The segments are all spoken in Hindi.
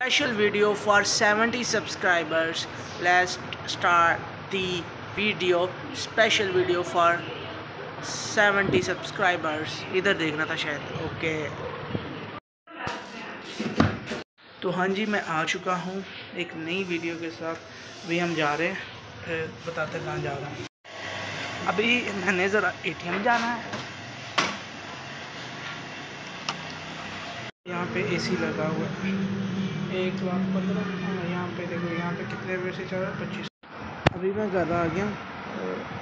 special video for 70 subscribers let's start the video special video for 70 subscribers इधर देखना था शायद ओके तो हाँ जी मैं आ चुका हूँ एक नई वीडियो के साथ अभी हम जा रहे हैं फिर बताते कहाँ जा रहे हैं अभी मैंने ज़रा एटीएम जाना है यहाँ पे एसी लगा हुआ है। एक लाख पंद्रह यहाँ पे देखो, यहाँ पे कितने रुपये से चल? रहा है पच्चीस। अभी मैं घर आ गया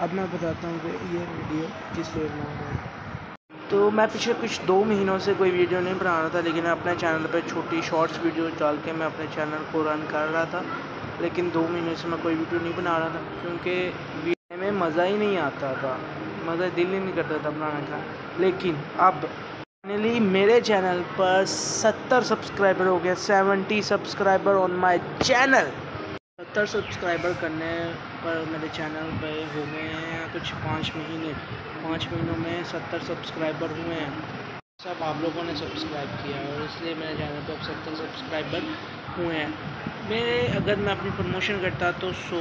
अब मैं बताता हूँ कि ये वीडियो किस लिए बना रहा है। तो मैं पिछले कुछ दो महीनों से कोई वीडियो नहीं बना रहा था, लेकिन अपने चैनल पे छोटी शॉर्ट्स वीडियो डाल के मैं अपने चैनल को रन कर रहा था, लेकिन दो महीने से मैं कोई वीडियो नहीं बना रहा था, क्योंकि वीडियो में मज़ा ही नहीं आता था। मज़ा दिल ही नहीं करता था बनाने का। लेकिन अब फाइनली मेरे चैनल पर 70 सब्सक्राइबर हो गए 70 subscribers on my channel 70 subscribers करने पर मेरे चैनल पर हो गए हैं कुछ पाँच महीने। पाँच महीनों में 70 सब्सक्राइबर हुए हैं। सब आप लोगों ने सब्सक्राइब किया और इसलिए मेरे चैनल पर अब सत्तर सब्सक्राइबर हुए हैं। मेरे अगर मैं अपनी प्रमोशन करता तो 100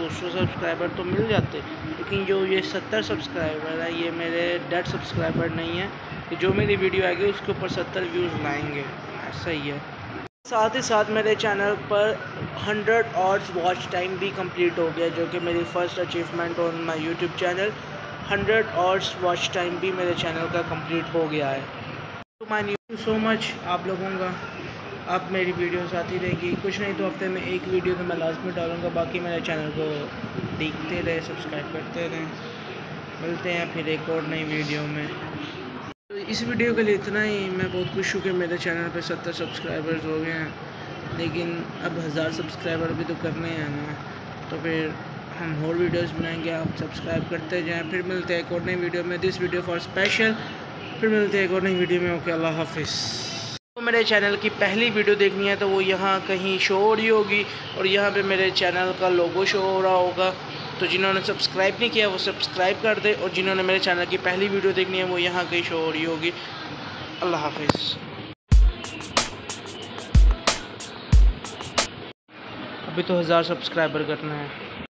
200 सब्सक्राइबर तो मिल जाते, लेकिन जो ये 70 सब्सक्राइबर है, ये मेरे डेड सब्सक्राइबर नहीं है। कि जो मेरी वीडियो आएगी उसके ऊपर सत्तर व्यूज़ लाएँगे। ऐसा ही है। साथ ही साथ मेरे चैनल पर 100 आवर्स वॉच टाइम भी कंप्लीट हो गया, जो कि मेरी first achievement on my YouTube channel 100 hours watch time भी मेरे चैनल का कंप्लीट हो गया है। तो माई यू सो मच आप लोगों का। आप मेरी वीडियोस आती रहेगी। कुछ नहीं तो हफ़्ते में एक वीडियो तो मैं लास्ट में डालूँगा, बाकी मेरे चैनल को देखते रहे सब्सक्राइब करते रहें। मिलते हैं फिर एक और नई वीडियो में। तो इस वीडियो के लिए इतना ही। मैं बहुत खुश हूँ कि मेरे चैनल पे सत्तर सब्सक्राइबर्स हो गए हैं। लेकिन अब हज़ार सब्सक्राइबर भी तो करने हैं ना तो फिर हम और वीडियोस बनाएँगे। आप सब्सक्राइब करते जाएँ। फिर मिलते हैं एक और नई वीडियो में। दिस वीडियो फॉर स्पेशल फिर मिलते हैं एक और नई वीडियो में। ओके, अल्लाह हाफिज़। तो मेरे चैनल की पहली वीडियो देखनी है तो वो यहाँ कहीं शो हो रही होगी। और यहाँ पे मेरे चैनल का लोगो शो हो रहा होगा। तो जिन्होंने सब्सक्राइब नहीं किया, वो सब्सक्राइब कर दे और जिन्होंने मेरे चैनल की पहली वीडियो देखनी है, वो यहाँ कहीं शो हो रही होगी। अल्लाह हाफिज़। अभी तो हज़ार सब्सक्राइबर करना है।